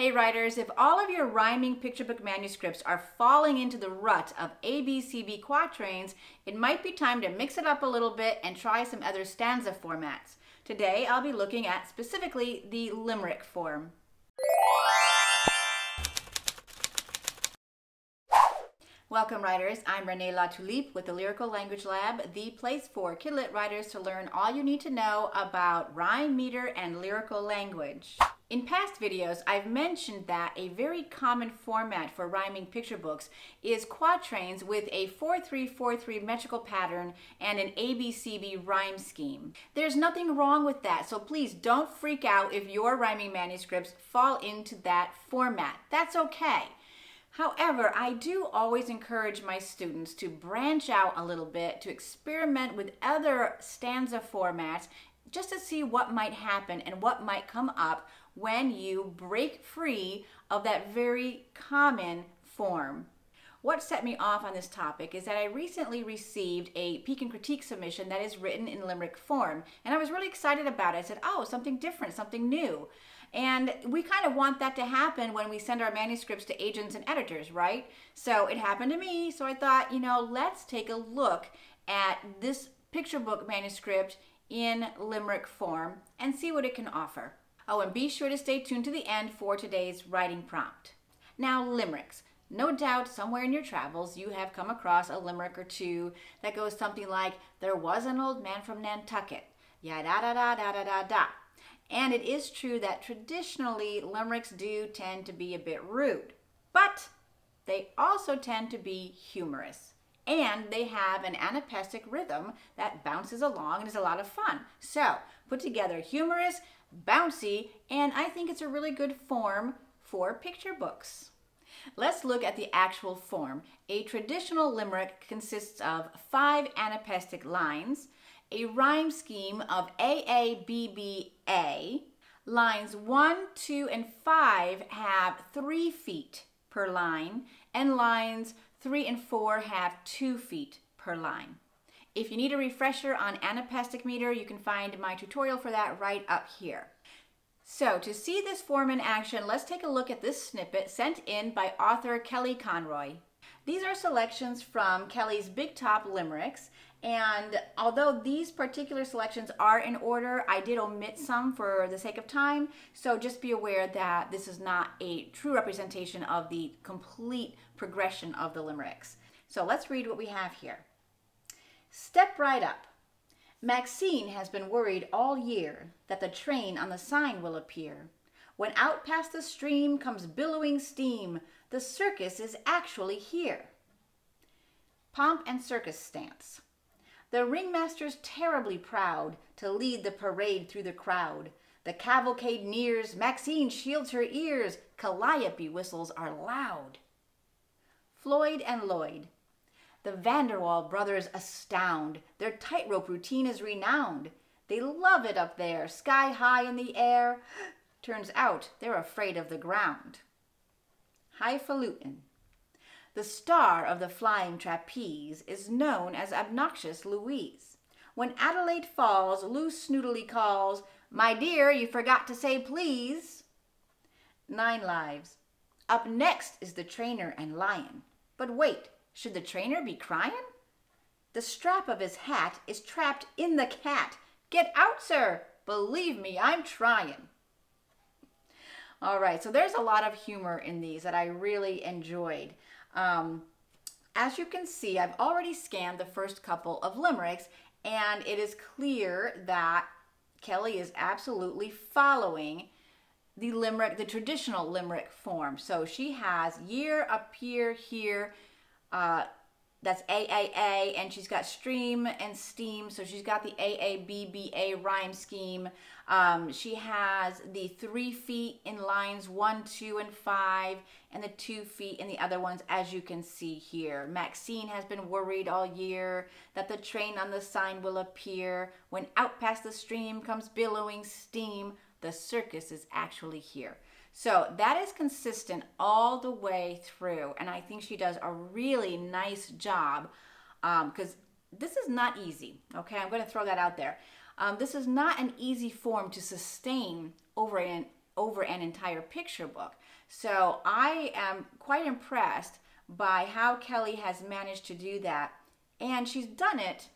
Hey writers, if all of your rhyming picture book manuscripts are falling into the rut of ABCB quatrains, it might be time to mix it up a little bit and try some other stanza formats. Today I'll be looking at specifically the limerick form. Welcome writers, I'm Renee Latulippe with the Lyrical Language Lab, the place for Kidlit writers to learn all you need to know about rhyme, meter, and lyrical language. In past videos, I've mentioned that a very common format for rhyming picture books is quatrains with a 4-3-4-3 metrical pattern and an ABCB rhyme scheme. There's nothing wrong with that, so please don't freak out if your rhyming manuscripts fall into that format. That's okay. However, I do always encourage my students to branch out a little bit, to experiment with other stanza formats just to see what might happen and what might come up when you break free of that very common form. What set me off on this topic is that I recently received a peek and critique submission that is written in limerick form, and I was really excited about it. I said, oh, something different, something new. And we kind of want that to happen when we send our manuscripts to agents and editors, right? So it happened to me, so I thought, you know, let's take a look at this picture book manuscript in limerick form and see what it can offer. Oh, and be sure to stay tuned to the end for today's writing prompt. Now, limericks. No doubt somewhere in your travels you have come across a limerick or two that goes something like, There was an old man from Nantucket, ya da da da da da da da. And it is true that traditionally limericks do tend to be a bit rude, but they also tend to be humorous. And they have an anapestic rhythm that bounces along and is a lot of fun. So, put together humorous, bouncy, and I think it's a really good form for picture books. Let's look at the actual form. A traditional limerick consists of five anapestic lines, a rhyme scheme of AABBA. Lines 1, 2, and 5 have 3 feet per line, and lines 3 and 4 have 2 feet per line. If you need a refresher on anapestic meter, you can find my tutorial for that right up here. So to see this form in action, let's take a look at this snippet sent in by author Kelly Conroy. These are selections from Kelly's Big Top Limericks, and although these particular selections are in order, I did omit some for the sake of time, so just be aware that this is not a true representation of the complete progression of the limericks. So let's read what we have here. Step right up. Maxine has been worried all year that the train on the sign will appear. When out past the stream comes billowing steam, the circus is actually here. Pomp and circus stance. The ringmaster's terribly proud to lead the parade through the crowd. The cavalcade nears, Maxine shields her ears, Calliope whistles are loud. Floyd and Lloyd. The Vanderwall brothers astound. Their tightrope routine is renowned. They love it up there, sky high in the air. Turns out they're afraid of the ground. Highfalutin. The star of the flying trapeze is known as Obnoxious Louise. When Adelaide falls, Lou snootily calls, My dear, you forgot to say please. Nine lives. Up next is the trainer and lion. But wait, should the trainer be crying? The strap of his hat is trapped in the cat. Get out, sir. Believe me, I'm trying. All right, so there's a lot of humor in these that I really enjoyed. Um, as you can see, I've already scanned the first couple of limericks, and it is clear that Kelly is absolutely following the limerick, the traditional limerick form. So she has year up here, here, uh, that's AAA, and she's got stream and steam. So she's got the AABBA rhyme scheme. Um, she has the three feet in lines one, two, and five, and the two feet in the other ones, as you can see here. Maxine has been worried all year that the train on the sign will appear. When out past the stream comes billowing steam, the circus is actually here. So that is consistent all the way through. And I think she does a really nice job because um, this is not easy. Okay, I'm going to throw that out there. Um, this is not an easy form to sustain over and over an entire picture book. So I am quite impressed by how Kelly has managed to do that. And she's done it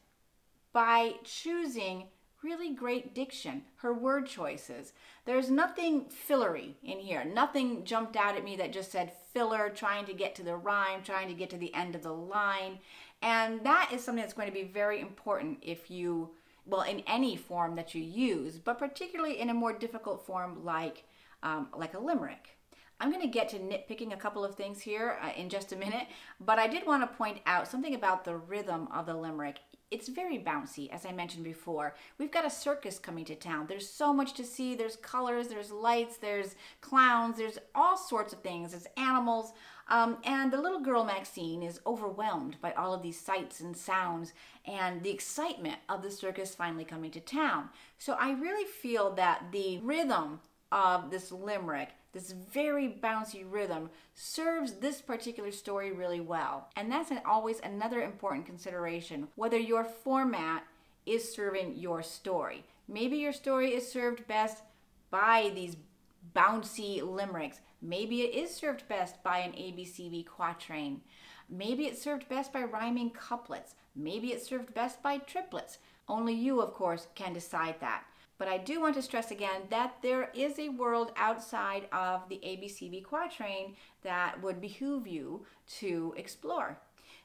by choosing really great diction, her word choices. There's nothing fillery in here. Nothing jumped out at me that just said filler, trying to get to the rhyme, trying to get to the end of the line. And that is something that's going to be very important if you, well, in any form that you use, but particularly in a more difficult form like, um, like a limerick. I'm going to get to nitpicking a couple of things here uh, in just a minute, but I did want to point out something about the rhythm of the limerick. It's very bouncy, as I mentioned before. We've got a circus coming to town. There's so much to see. There's colors, there's lights, there's clowns, there's all sorts of things. There's animals. Um, and the little girl Maxine is overwhelmed by all of these sights and sounds and the excitement of the circus finally coming to town. So I really feel that the rhythm of this limerick this very bouncy rhythm serves this particular story really well. And that's an, always another important consideration, whether your format is serving your story. Maybe your story is served best by these bouncy limericks. Maybe it is served best by an ABCB quatrain. Maybe it's served best by rhyming couplets. Maybe it's served best by triplets. Only you, of course, can decide that. But I do want to stress again that there is a world outside of the ABCB quatrain that would behoove you to explore.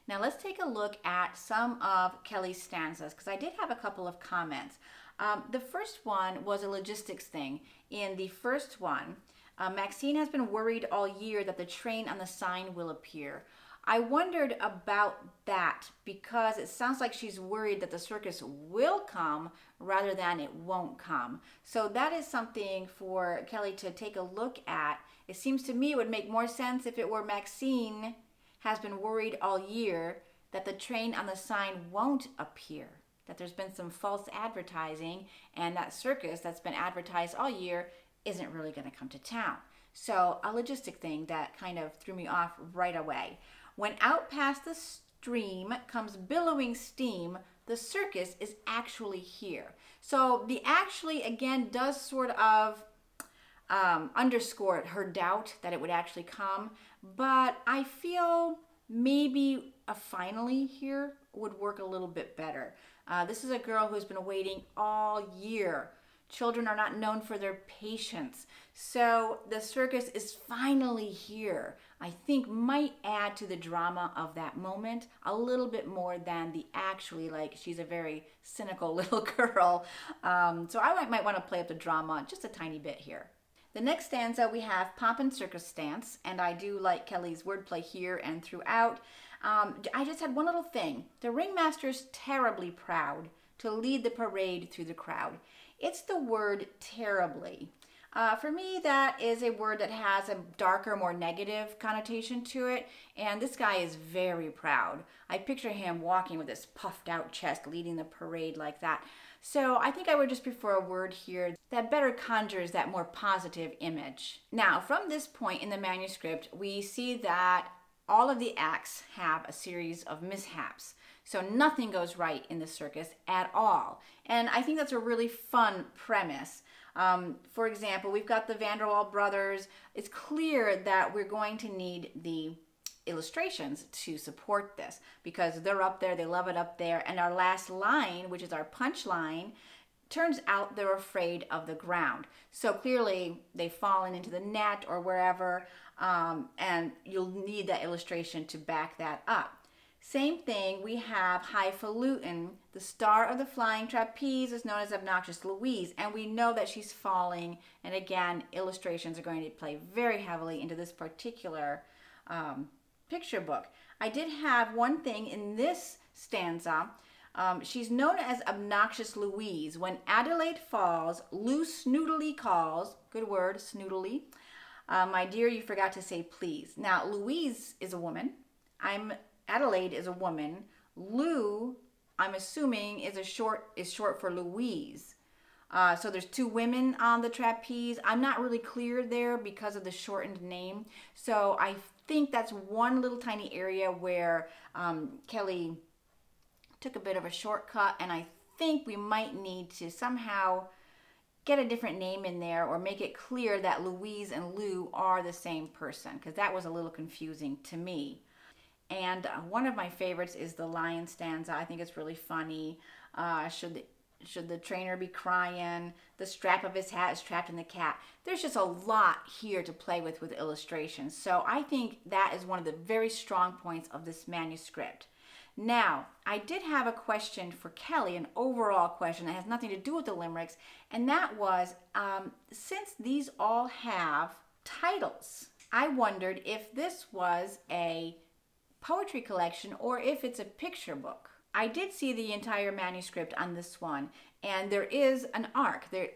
Now let's take a look at some of Kelly's stanzas because I did have a couple of comments. Um, the first one was a logistics thing. In the first one, uh, Maxine has been worried all year that the train on the sign will appear. I wondered about that because it sounds like she's worried that the circus will come rather than it won't come. So that is something for Kelly to take a look at. It seems to me it would make more sense if it were Maxine has been worried all year that the train on the sign won't appear, that there's been some false advertising and that circus that's been advertised all year isn't really going to come to town. So, a logistic thing that kind of threw me off right away. When out past the stream comes billowing steam, the circus is actually here. So the actually, again, does sort of um, underscore her doubt that it would actually come. But I feel maybe a finally here would work a little bit better. Uh, this is a girl who's been waiting all year Children are not known for their patience. So the circus is finally here. I think might add to the drama of that moment a little bit more than the actually like she's a very cynical little girl. Um, so I might, might want to play up the drama just a tiny bit here. The next stanza we have Pomp and Circumstance, and I do like Kelly's wordplay here and throughout. Um, I just had one little thing. The ringmaster's terribly proud to lead the parade through the crowd. It's the word terribly. Uh, for me, that is a word that has a darker, more negative connotation to it, and this guy is very proud. I picture him walking with his puffed out chest, leading the parade like that. So I think I would just prefer a word here that better conjures that more positive image. Now, from this point in the manuscript, we see that all of the acts have a series of mishaps. So nothing goes right in the circus at all. And I think that's a really fun premise. Um, for example, we've got the Van der Waal brothers. It's clear that we're going to need the illustrations to support this because they're up there, they love it up there. And our last line, which is our punch line, turns out they're afraid of the ground. So clearly they've fallen into the net or wherever, um, and you'll need that illustration to back that up. Same thing, we have highfalutin. The star of the flying trapeze is known as Obnoxious Louise, and we know that she's falling. And again, illustrations are going to play very heavily into this particular um, picture book. I did have one thing in this stanza. Um, she's known as Obnoxious Louise. When Adelaide falls, Lou snootily calls, good word, snootily, uh, my dear, you forgot to say please. Now, Louise is a woman. I'm Adelaide is a woman. Lou, I'm assuming, is a short is short for Louise. Uh, so there's two women on the trapeze. I'm not really clear there because of the shortened name. So I think that's one little tiny area where um, Kelly took a bit of a shortcut, and I think we might need to somehow get a different name in there or make it clear that Louise and Lou are the same person because that was a little confusing to me. And uh, one of my favorites is the lion stanza. I think it's really funny. Uh, should the, should the trainer be crying? The strap of his hat is trapped in the cat. There's just a lot here to play with with illustrations. So I think that is one of the very strong points of this manuscript. Now, I did have a question for Kelly, an overall question that has nothing to do with the limericks, and that was um, since these all have titles, I wondered if this was a poetry collection or if it's a picture book. I did see the entire manuscript on this one, and there is an arc. There,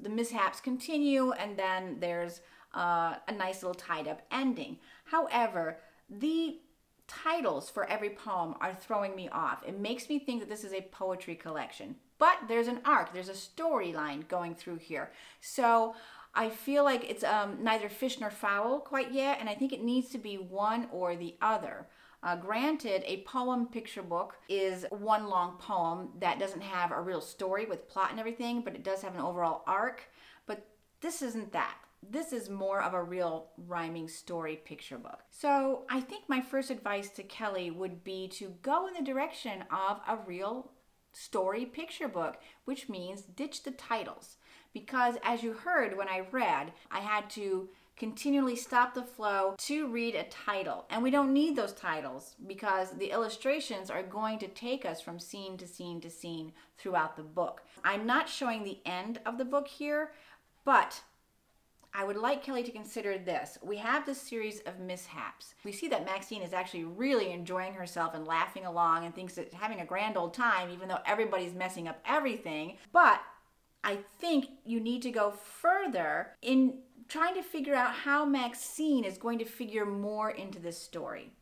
the mishaps continue, and then there's uh, a nice little tied up ending. However, the titles for every poem are throwing me off. It makes me think that this is a poetry collection. But there's an arc, there's a storyline going through here. So I feel like it's um, neither fish nor fowl quite yet, and I think it needs to be one or the other. Uh, granted, a poem picture book is one long poem that doesn't have a real story with plot and everything, but it does have an overall arc. But this isn't that this is more of a real rhyming story picture book. So I think my first advice to Kelly would be to go in the direction of a real story picture book, which means ditch the titles. Because as you heard when I read, I had to continually stop the flow to read a title. And we don't need those titles because the illustrations are going to take us from scene to scene to scene throughout the book. I'm not showing the end of the book here, but I would like Kelly to consider this. We have this series of mishaps. We see that Maxine is actually really enjoying herself and laughing along and thinks that having a grand old time, even though everybody's messing up everything. But I think you need to go further in trying to figure out how Maxine is going to figure more into this story.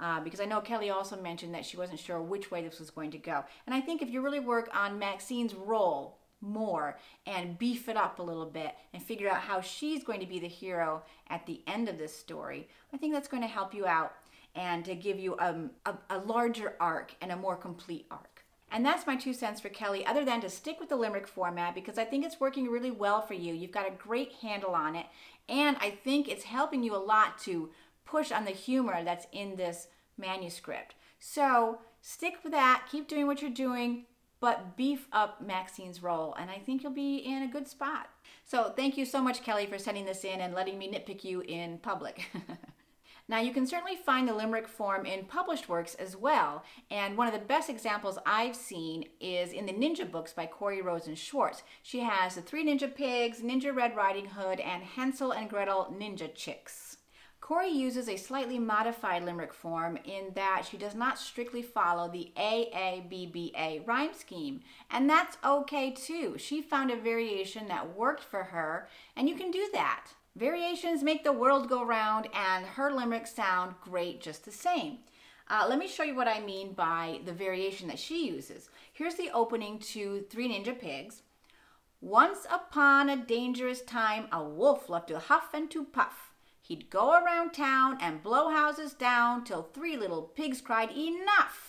Uh, because I know Kelly also mentioned that she wasn't sure which way this was going to go. And I think if you really work on Maxine's role more and beef it up a little bit and figure out how she's going to be the hero at the end of this story, I think that's going to help you out and to give you um, a, a larger arc and a more complete arc. And that's my two cents for Kelly, other than to stick with the limerick format because I think it's working really well for you. You've got a great handle on it, and I think it's helping you a lot to push on the humor that's in this manuscript. So stick with that, keep doing what you're doing, but beef up Maxine's role, and I think you'll be in a good spot. So thank you so much, Kelly, for sending this in and letting me nitpick you in public. Now, you can certainly find the limerick form in published works as well, and one of the best examples I've seen is in the Ninja books by Corey Rosen Schwartz. She has the Three Ninja Pigs, Ninja Red Riding Hood, and Hansel and Gretel Ninja Chicks. Corey uses a slightly modified limerick form in that she does not strictly follow the AABBA rhyme scheme, and that's okay too. She found a variation that worked for her, and you can do that. Variations make the world go round, and her limericks sound great just the same. Uh, let me show you what I mean by the variation that she uses. Here's the opening to Three Ninja Pigs. Once upon a dangerous time, a wolf loved to huff and to puff. He'd go around town and blow houses down till three little pigs cried, Enough!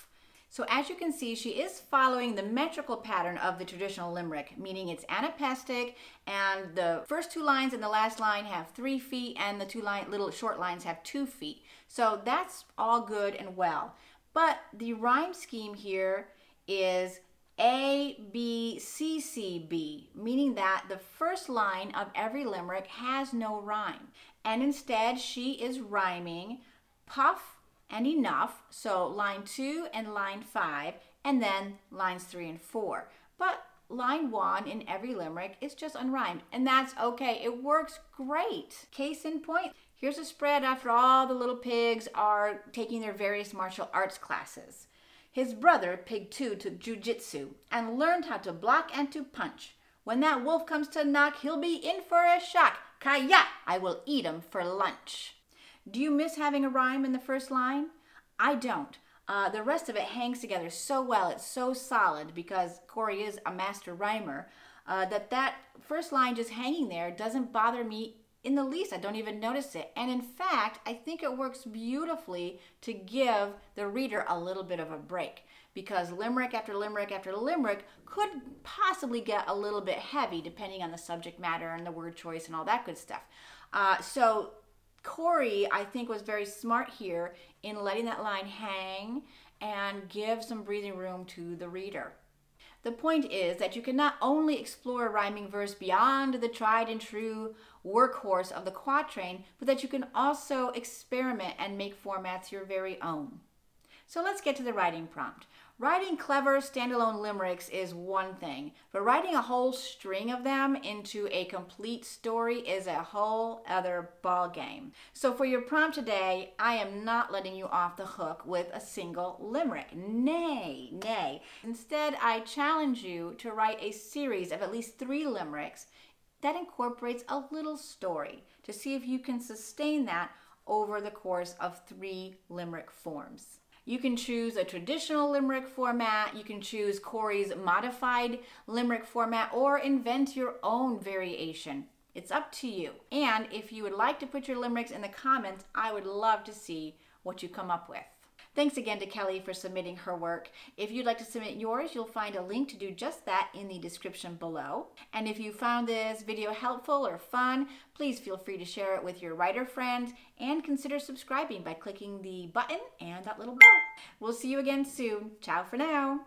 So as you can see, she is following the metrical pattern of the traditional limerick, meaning it's anapestic and the first two lines and the last line have three feet and the two line, little short lines have two feet. So that's all good and well. But the rhyme scheme here is A, B, C, C, B, meaning that the first line of every limerick has no rhyme and instead she is rhyming puff and enough, so line two and line five, and then lines three and four. But line one in every limerick is just unrhymed, and that's okay. It works great. Case in point, here's a spread after all the little pigs are taking their various martial arts classes. His brother, Pig 2, took jujitsu and learned how to block and to punch. When that wolf comes to knock, he'll be in for a shock. Kaya, I will eat him for lunch. Do you miss having a rhyme in the first line? I don't. Uh, the rest of it hangs together so well. It's so solid because Corey is a master rhymer uh, that that first line just hanging there doesn't bother me in the least. I don't even notice it. And in fact, I think it works beautifully to give the reader a little bit of a break because limerick after limerick after limerick could possibly get a little bit heavy depending on the subject matter and the word choice and all that good stuff. Uh, so Corey, I think, was very smart here in letting that line hang and give some breathing room to the reader. The point is that you can not only explore a rhyming verse beyond the tried and true workhorse of the quatrain, but that you can also experiment and make formats your very own. So let's get to the writing prompt. Writing clever standalone limericks is one thing, but writing a whole string of them into a complete story is a whole other ballgame. So for your prompt today, I am not letting you off the hook with a single limerick. Nay, nay. Instead, I challenge you to write a series of at least three limericks that incorporates a little story to see if you can sustain that over the course of three limerick forms. You can choose a traditional limerick format, you can choose Corey's modified limerick format, or invent your own variation. It's up to you. And if you would like to put your limericks in the comments, I would love to see what you come up with. Thanks again to Kelly for submitting her work. If you'd like to submit yours, you'll find a link to do just that in the description below. And if you found this video helpful or fun, please feel free to share it with your writer friends and consider subscribing by clicking the button and that little bell. We'll see you again soon. Ciao for now.